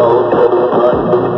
outra